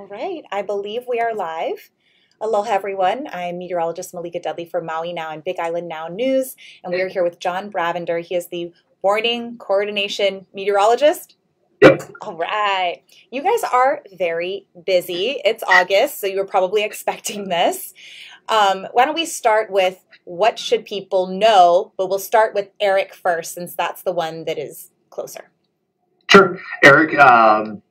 All right, I believe we are live. Aloha, everyone. I'm meteorologist Malika Dudley for Maui Now and Big Island Now News, and we are here with John Bravender. He is the warning coordination meteorologist. Yep. All right. You guys are very busy. It's August, so you were probably expecting this. Um, why don't we start with what should people know? But we'll start with Erick first, since that's the one that is closer. Sure, Erick. Um,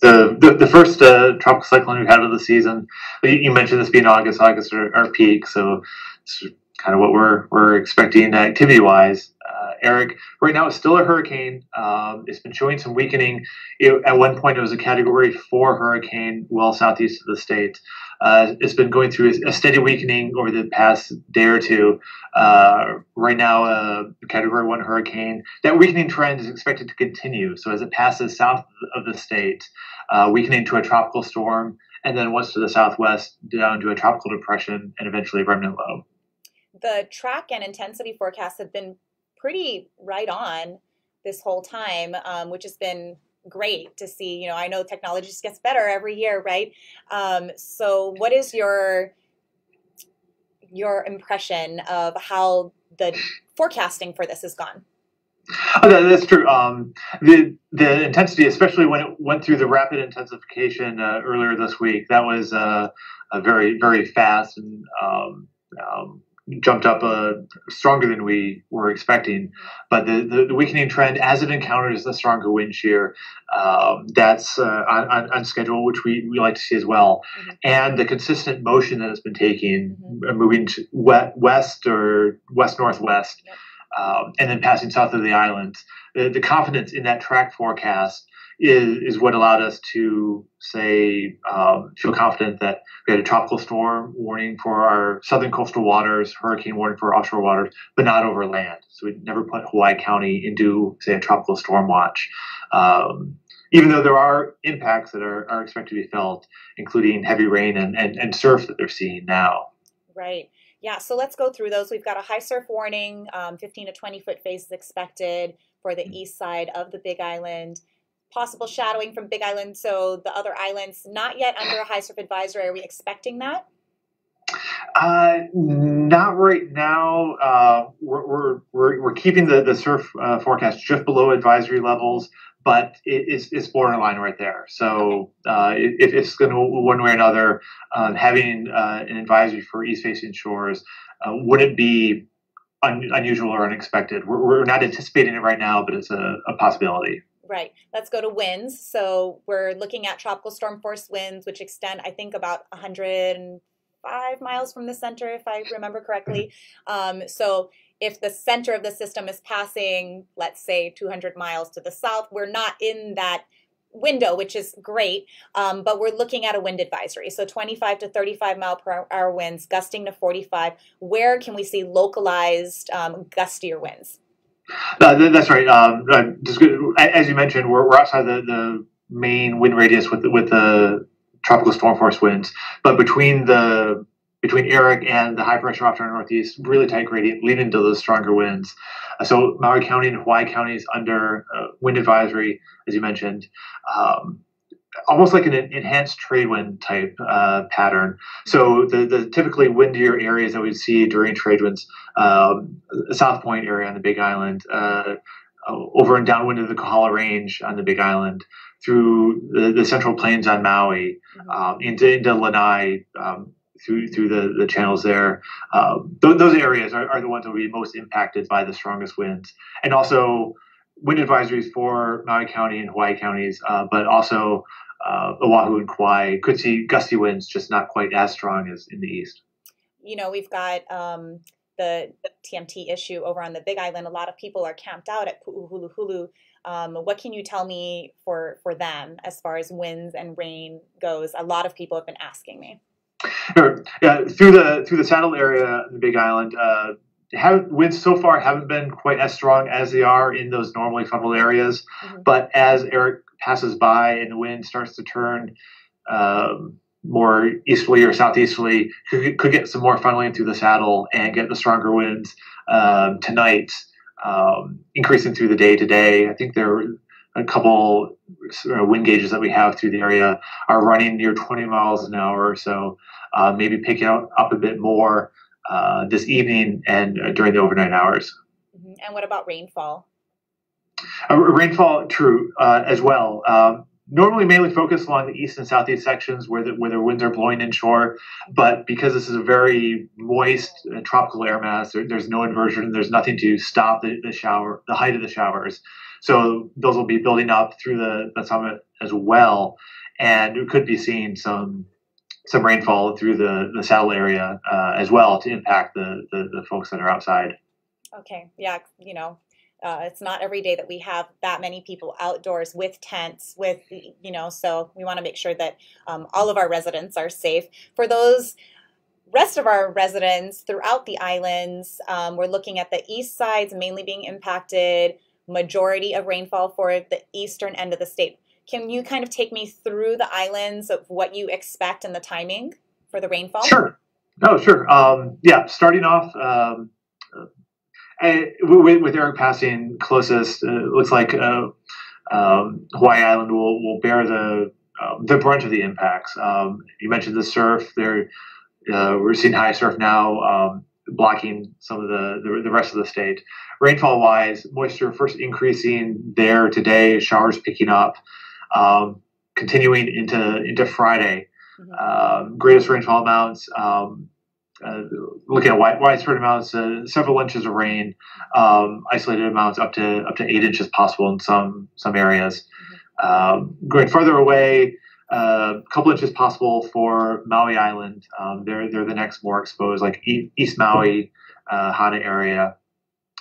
the, the, the first uh, tropical cyclone we had of the season. You, you mentioned this being August. August are our peak, so it's kind of what we're we're expecting activity wise. Uh, Erick, right now it's still a hurricane. Um, it's been showing some weakening. It, at one point, it was a Category Four hurricane, well southeast of the state. Uh, it's been going through a steady weakening over the past day or two. Uh, right now, a Category One hurricane. That weakening trend is expected to continue. So as it passes south of the state, uh, weakening to a tropical storm, and then once to the southwest, down to a tropical depression, and eventually remnant low. The track and intensity forecasts have been pretty right on this whole time, um, which has been great to see. You know, I know technology just gets better every year, right? Um, so, what is your your impression of how the forecasting for this has gone? Oh, that's true. Um, the the intensity, especially when it went through the rapid intensification uh, earlier this week, that was uh, a very very fast and um, um, jumped up uh, stronger than we were expecting. But the, the, the, weakening trend, as it encounters the stronger wind shear, um, that's uh, on, on, schedule, which we, we like to see as well. Mm-hmm. And the consistent motion that it's been taking, mm-hmm. moving to west or west northwest, yep. um, and then passing south of the island. The, the confidence in that track forecast is, is what allowed us to say um, feel confident that we had a tropical storm warning for our southern coastal waters, hurricane warning for offshore waters, but not over land. So we never put Hawaii County into say a tropical storm watch. Um, even though there are impacts that are, are expected to be felt, including heavy rain and, and, and surf that they're seeing now. Right. Yeah, so let's go through those. We've got a high surf warning, um, 15 to 20 foot phase is expected for the mm-hmm. east side of the Big Island possible shadowing from Big Island, so the other islands not yet under a high surf advisory. Are we expecting that? Uh, not right now. Uh, we're, we're, we're, we're, keeping the, the surf uh, forecast just below advisory levels, but it, it's, it's borderline right there. So uh, if it's going to, one way or another, uh, having uh, an advisory for east facing shores wouldn't be un- unusual or unexpected. We're, we're not anticipating it right now, but it's a, a possibility. Right. Let's go to winds. So we're looking at tropical storm force winds, which extend, I think, about 105 miles from the center, if I remember correctly. Um, so if the center of the system is passing, let's say, 200 miles to the south, we're not in that window, which is great, um, but we're looking at a wind advisory. So 25 to 35 mile per hour winds, gusting to 45. Where can we see localized um, gustier winds? That's right. Um, as you mentioned, we're, we're outside the, the main wind radius with the, with the tropical storm force winds, but between the between Erick and the high pressure off to our northeast, really tight gradient leading to those stronger winds. Uh, so Maui County and Hawaii County is under uh, wind advisory, as you mentioned. Um, almost like an enhanced trade wind type uh, pattern. So the, the typically windier areas that we see during trade winds, um, South Point area on the Big Island, uh, over and downwind of the Kohala Range on the Big Island, through the, the Central Plains on Maui, mm-hmm. um, into, into Lanai, um, through through the, the channels there. Um, th- those areas are, are the ones that will be most impacted by the strongest winds, and also wind advisories for Maui County and Hawaii counties, uh, but also uh, Oahu and Kauai could see gusty winds, just not quite as strong as in the east. You know, we've got um, the, the, TMT issue over on the Big Island. A lot of people are camped out at Pu'uhuluhulu. Um, what can you tell me for for them as far as winds and rain goes? A lot of people have been asking me. Sure. Yeah, through the through the saddle area, in the Big Island. Uh, have, winds so far haven't been quite as strong as they are in those normally funneled areas. Mm-hmm. But as Erick passes by and the wind starts to turn um, more easterly or southeasterly, could, could, get some more funneling through the saddle and get the stronger winds um, tonight, um, increasing through the day today. I think there are a couple wind gauges that we have through the area are running near 20 miles an hour. So uh, maybe picking up, up a bit more uh, this evening and uh, during the overnight hours. Mm-hmm. And what about rainfall? Uh, rainfall, true uh, as well. Um, normally mainly focused along the east and southeast sections where the, where the winds are blowing inshore. But because this is a very moist uh, tropical air mass, there, there's no inversion. There's nothing to stop the, the shower, the height of the showers. So those will be building up through the, the summit as well, and we could be seeing some some rainfall through the the saddle area uh, as well to impact the, the the folks that are outside. Okay, yeah, you know, uh, it's not every day that we have that many people outdoors with tents, with, you know, so we want to make sure that um, all of our residents are safe. For those rest of our residents throughout the islands, um, we're looking at the east sides mainly being impacted, majority of rainfall for the eastern end of the state. Can you kind of take me through the islands of what you expect and the timing for the rainfall? Sure. Oh, sure. Um, yeah, starting off, um, with, with, Erick passing closest, uh, it looks like uh, um, Hawaii Island will, will bear the um, the brunt of the impacts. Um, you mentioned the surf. There, uh, we're seeing high surf now, um, blocking some of the, the, the rest of the state. Rainfall wise, moisture first increasing there today. Showers picking up, um, continuing into into Friday. Mm-hmm. Um, greatest rainfall amounts uh, looking at wide, widespread amounts, uh, several inches of rain, um, isolated amounts up to up to eight inches possible in some some areas. Um, going further away, uh, a couple inches possible for Maui Island. Um, they're they're the next more exposed, like East Maui, uh, Hana area.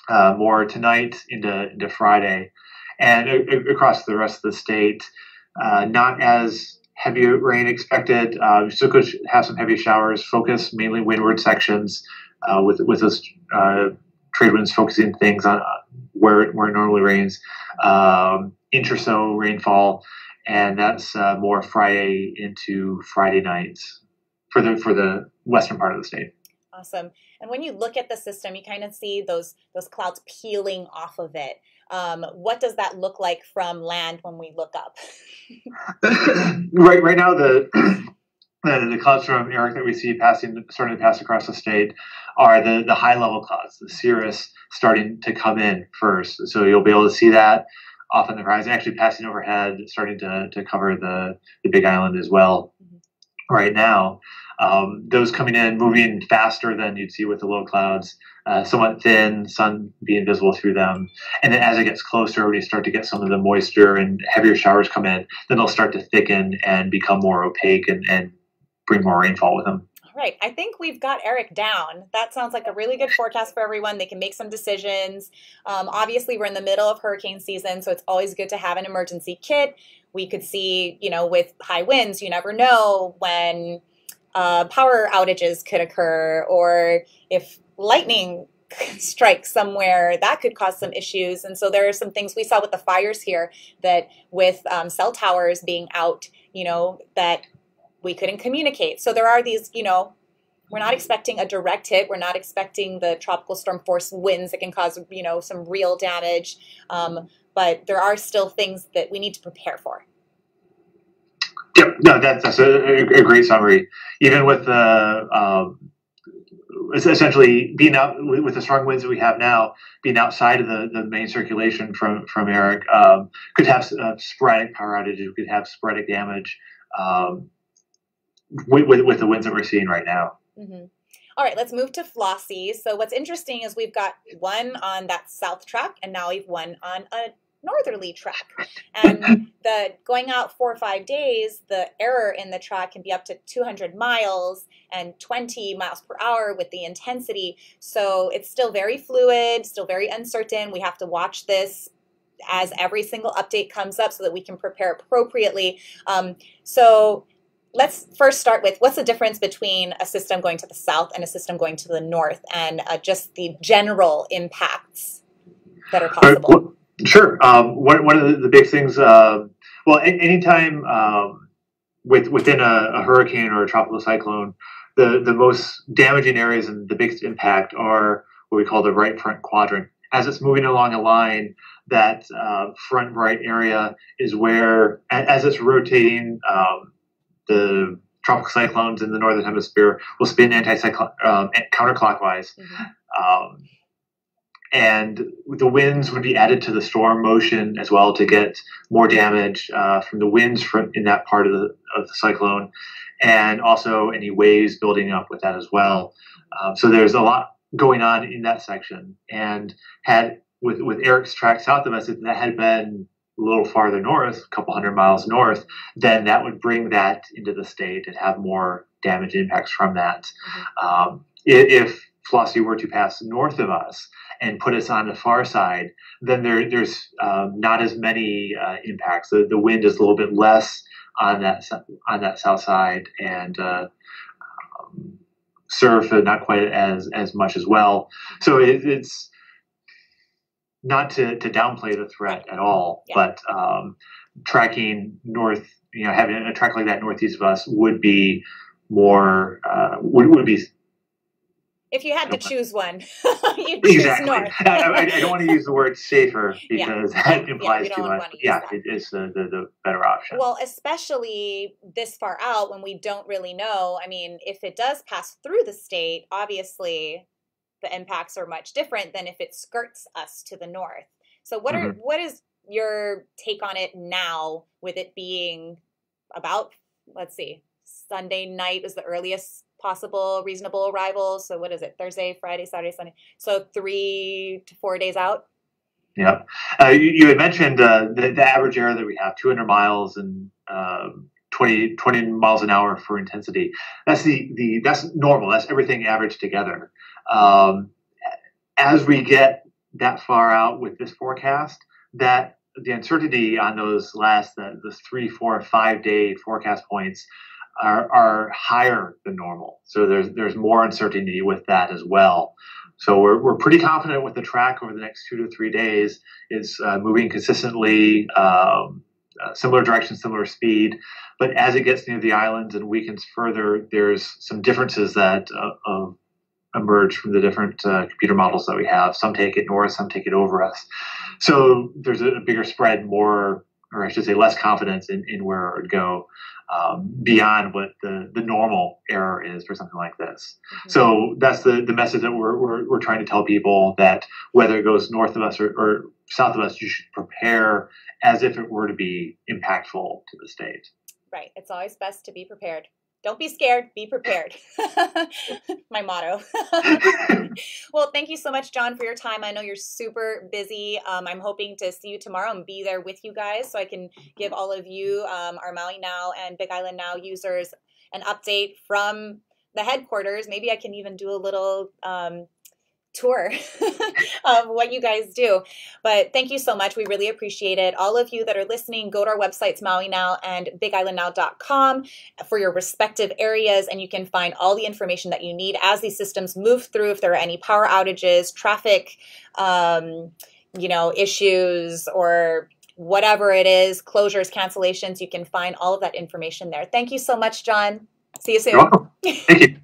Uh, more tonight into into Friday, and across the rest of the state. Uh, not as heavy rain expected. Uh, still could have some heavy showers. Focus mainly windward sections uh, with with those uh, trade winds focusing things on where where it normally rains. Um, inch or so rainfall, and that's uh, more Friday into Friday nights for the for the western part of the state. Awesome. And when you look at the system, you kind of see those those clouds peeling off of it. Um, what does that look like from land when we look up? right, right now the, the, the clouds from Erick that we see passing, starting to pass across the state, are the the high level clouds, the cirrus starting to come in first. So you'll be able to see that off on the horizon, actually passing overhead, starting to to cover the the Big Island as well. Right now, um, those coming in, moving faster than you'd see with the low clouds, uh, somewhat thin, sun being visible through them. And then as it gets closer, when you start to get some of the moisture and heavier showers come in, then they'll start to thicken and become more opaque and, and bring more rainfall with them. All right. I think we've got Erick down. That sounds like a really good forecast for everyone. They can make some decisions. Um, obviously, we're in the middle of hurricane season, so it's always good to have an emergency kit. We could see, you know, with high winds, you never know when uh, power outages could occur, or if lightning strikes somewhere, that could cause some issues. And so there are some things we saw with the fires here that with um, cell towers being out, you know, that we couldn't communicate. So there are these, you know, we're not expecting a direct hit. We're not expecting the tropical storm force winds that can cause, you know, some real damage. Um, but there are still things that we need to prepare for. Yep, no, that, that's a, a, great summary. Even with the uh, um, essentially being out with, with, the strong winds that we have now, being outside of the, the main circulation from from Erick um, could have uh, sporadic power outages. Could have sporadic damage um, with, with, with the winds that we're seeing right now. Mm-hmm. All right, let's move to Flossie. So what's interesting is we've got one on that south track, and now we've one on a northerly track. And the going out four or five days, the error in the track can be up to 200 miles and 20 miles per hour with the intensity. So it's still very fluid, still very uncertain. We have to watch this as every single update comes up so that we can prepare appropriately. Um, so let's first start with what's the difference between a system going to the south and a system going to the north and uh, just the general impacts that are possible. Sure. Um, one, one of the, the big things, uh, well, anytime um, with, within a, a, hurricane or a tropical cyclone, the, the most damaging areas and the biggest impact are what we call the right front quadrant as it's moving along a line, that uh, front right area is where, as it's rotating, um, the tropical cyclones in the northern hemisphere will spin anti-cyclone um, counterclockwise. Mm-hmm. Um, and the winds would be added to the storm motion as well to get more damage uh, from the winds from in that part of the, of the cyclone, and also any waves building up with that as well. Um, so there's a lot going on in that section. And had with with Erick's track south of us, if that had been a little farther north, a couple hundred miles north, then that would bring that into the state and have more damage impacts from that. Mm-hmm. Um, if Flossie were to pass north of us and put us on the far side, then there, there's um, not as many uh, impacts. The, the wind is a little bit less on that on that south side, and uh, um, surf not quite as as much as well. So it, it's not to, to downplay the threat at all, yeah. but um, tracking north, you know, having a track like that northeast of us would be more uh, would, would be if you had to choose one, you'd choose exactly. north. I, I, don't want to use the word safer because yeah. that implies yeah, too much. Yeah, that. it is the, the, the, better option. Well, especially this far out when we don't really know. I mean, if it does pass through the state, obviously the impacts are much different than if it skirts us to the north. So, what are mm-hmm. what is your take on it now with it being about? Let's see, Sunday night is the earliest possible reasonable arrivals. So what is it? Thursday, Friday, Saturday, Sunday. So three to four days out. Yeah, uh, you, you, had mentioned uh, the, the, average error that we have, 200 miles and um, 20, 20 miles an hour for intensity. That's the, the that's normal. That's everything averaged together. Um, as we get that far out with this forecast, that the uncertainty on those last the, the three, four, five day forecast points are, are higher than normal. So there's there's more uncertainty with that as well. So we're, we're pretty confident with the track over the next two to three days It's uh, moving consistently, um, uh, similar direction, similar speed. But as it gets near the islands and weakens further, there's some differences that uh, emerge from the different uh, computer models that we have. Some take it north, some take it over us. So there's a bigger spread, more, or I should say, less confidence in, in where it would go um, beyond what the, the normal error is for something like this. Mm-hmm. So that's the, the message that we're, we're, we're, trying to tell people that whether it goes north of us or, or south of us, you should prepare as if it were to be impactful to the state. Right. It's always best to be prepared don't be scared, be prepared. My motto. well, thank you so much, John, for your time. I know you're super busy. Um, I'm hoping to see you tomorrow and be there with you guys so I can give all of you, um, our Maui Now and Big Island Now users, an update from the headquarters. Maybe I can even do a little um, tour of what you guys do. But thank you so much. We really appreciate it. All of you that are listening, go to our websites, Maui Now and BigIslandNow.com for your respective areas, and you can find all the information that you need as these systems move through. If there are any power outages, traffic, um, you know, issues, or whatever it is, closures, cancellations, you can find all of that information there. Thank you so much, John. See you soon. Thank you.